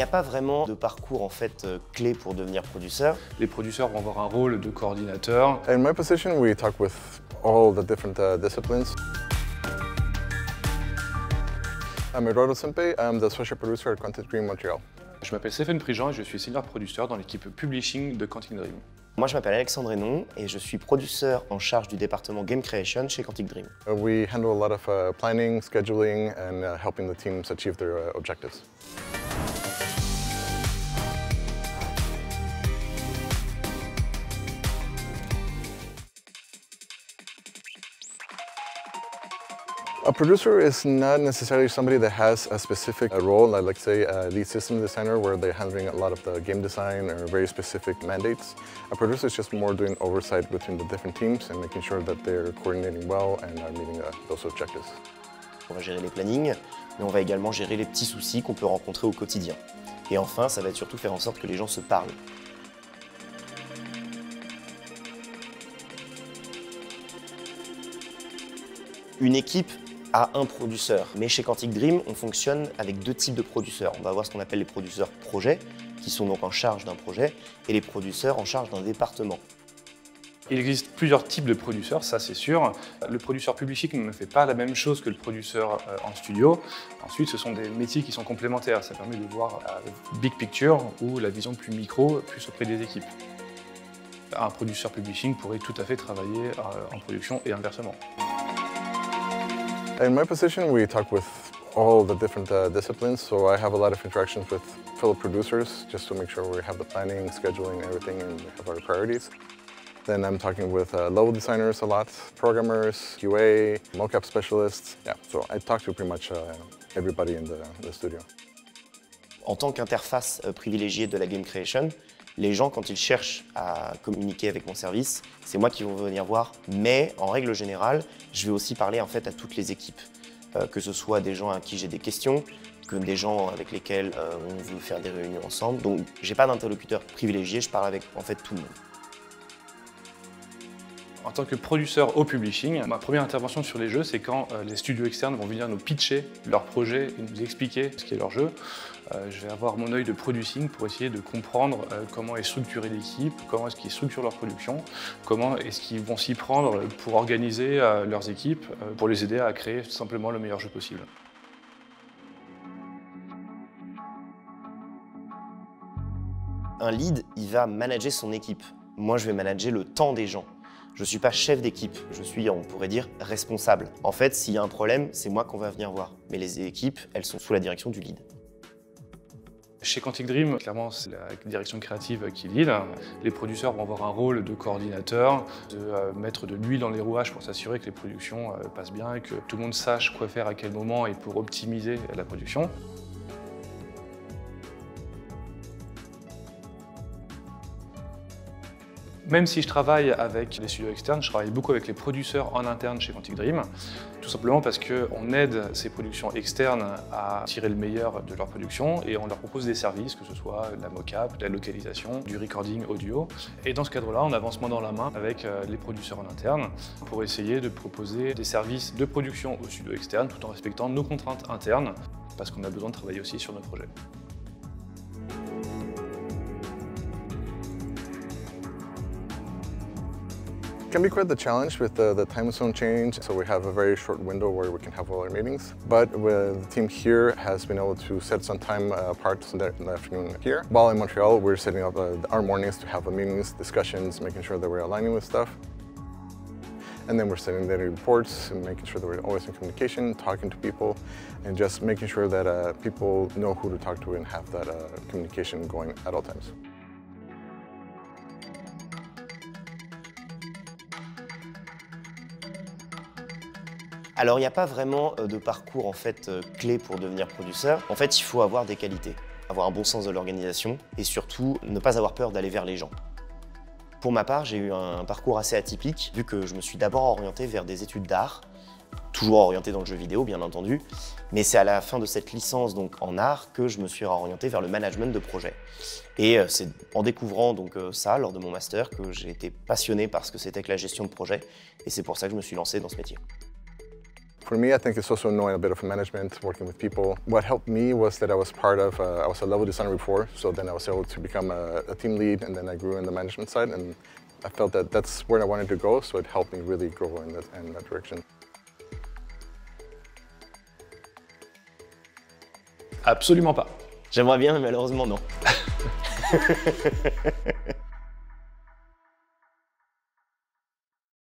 Il n'y a pas vraiment de parcours en fait euh, clé pour devenir producteur. Les producteurs vont avoir un rôle de coordinateur. In my position, we talk with all the different uh, disciplines. I'm Eduardo Sempe. I'm the social producer at Content Dream Montreal. Je m'appelle Stéphane Prigent et je suis senior producteur dans l'équipe publishing de Quantic Dream. Moi, je m'appelle Alexandre Hénon et je suis producteur en charge du département Game Creation chez Quantic Dream. Uh, we handle a lot of uh, planning, scheduling, and uh, helping the teams achieve their uh, objectives. A producer is not necessarily somebody that has a specific uh, role, like, like say a lead system designer where they're handling a lot of the game design or very specific mandates. A producer is just more doing oversight between the different teams and making sure that they're coordinating well and are meeting uh, those objectives. On va gérer les plannings, mais on va également gérer les petits soucis qu'on peut rencontrer au quotidien. Et enfin, ça va être surtout faire en sorte que les gens se parlent. Une équipe a un producteur, mais chez Quantic Dream, on fonctionne avec deux types de producteurs. On va avoir ce qu'on appelle les producteurs projets, qui sont donc en charge d'un projet, et les producteurs en charge d'un département. Il existe plusieurs types de producteurs, ça c'est sûr. Le producteur public ne fait pas la même chose que le producteur euh, en studio. Ensuite, ce sont des métiers qui sont complémentaires. Ça permet de voir la big picture ou la vision plus micro, plus auprès des équipes. Un producteur publishing pourrait tout à fait travailler euh, en production et inversement. In my position, we talk with all the different uh, disciplines, so I have a lot of interactions with fellow producers just to make sure we have the planning, scheduling, everything, and have our priorities. Then I'm talking with uh, level designers a lot, programmers, QA, mocap specialists. Yeah, so I talk to pretty much uh, everybody in the, the studio. En tant qu'interface euh, privilégiée de la game creation, les gens, quand ils cherchent à communiquer avec mon service, c'est moi qui vont venir voir. Mais en règle générale, je vais aussi parler en fait à toutes les équipes, Euh, que ce soit des gens à qui j'ai des questions, que des gens avec lesquels euh, on veut faire des réunions ensemble. Donc, j'ai pas d'interlocuteur privilégié, je parle avec en fait tout le monde. En tant que producteur au publishing, ma première intervention sur les jeux, c'est quand euh, les studios externes vont venir nous pitcher leur projet et nous expliquer ce qu'est leur jeu. Euh, je vais avoir mon œil de producing pour essayer de comprendre euh, comment est structurée l'équipe, comment est-ce qu'ils structurent leur production, comment est-ce qu'ils vont s'y prendre pour organiser leurs équipes, pour les aider à créer simplement le meilleur jeu possible. Un lead, il va manager son équipe. Moi, je vais manager le temps des gens. Je ne suis pas chef d'équipe, je suis, on pourrait dire, responsable. En fait, s'il y a un problème, c'est moi qu'on va venir voir. Mais les équipes, elles sont sous la direction du lead. Chez Quantic Dream, clairement, c'est la direction créative qui lead. Les producteurs vont avoir un rôle de coordinateur, de euh, mettre de l'huile dans les rouages pour s'assurer que les productions euh, passent bien et que tout le monde sache quoi faire à quel moment et pour optimiser la production. Même si je travaille avec les studios externes, je travaille beaucoup avec les producteurs en interne chez Quantic Dream, tout simplement parce qu'on aide ces productions externes à tirer le meilleur de leur production et on leur propose des services, que ce soit la mocap, de la localisation, du recording audio. Et dans ce cadre-là, on avance main dans la main avec euh, les producteurs en interne pour essayer de proposer des services de production aux studios externes tout en respectant nos contraintes internes parce qu'on a besoin de travailler aussi sur nos projets. Can be quite the challenge with the, the time zone change. So we have a very short window where we can have all our meetings. But the team here has been able to set some time uh, apart in the, afternoon here. While in Montreal, we're setting up uh, our mornings to have meetings, discussions, making sure that we're aligning with stuff. And then we're sending daily reports and making sure that we're always in communication, talking to people, and just making sure that uh, people know who to talk to and have that uh, communication going at all times. Alors, il n'y a pas vraiment euh, de parcours en fait euh, clé pour devenir producteur. En fait, il faut avoir des qualités, avoir un bon sens de l'organisation et surtout ne pas avoir peur d'aller vers les gens. Pour ma part, j'ai eu un parcours assez atypique vu que je me suis d'abord orienté vers des études d'art, toujours orienté dans le jeu vidéo bien entendu, mais c'est à la fin de cette licence donc en art que je me suis orienté vers le management de projet. Et euh, c'est en découvrant donc ça lors de mon master que j'ai été passionné par ce que c'était que la gestion de projet et c'est pour ça que je me suis lancé dans ce métier. For me, I think it's also knowing a bit of management, working with people. What helped me was that I was part of, uh, I was a level designer before, so then I was able to become a, a, team lead and then I grew in the management side and I felt that that's where I wanted to go, so it helped me really grow in that, in that direction. Absolument pas. J'aimerais bien, mais malheureusement non.